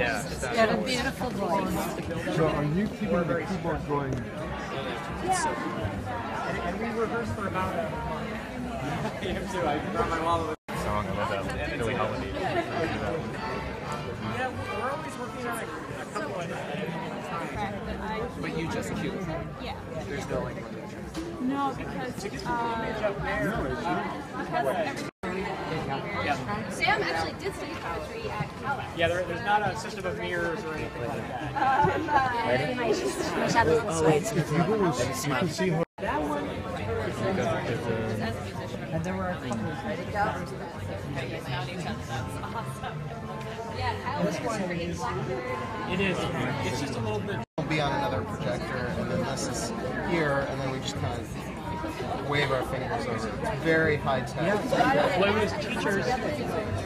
Yeah. They're a beautiful voice. So are you keeping the keyboard going? Yeah. And we rehearsed for about a month. Him too. I brought my wallet with song. I love that. Billie Holiday. Yeah, we're always working on a, a couple of But you just cute. Yeah. There's no like. No, because uh, Sam actually did study poetry at Kellogg. Yeah, there, there's not a system of mirrors or anything like that. You can see her. and there were a couple Yeah, Kyle was pretty Blackbird. It is. It's just a little bit. We'll be on another projector, and then this is here, and then we just kind of wave our fingers over. it. It's very high tech. When it was teachers,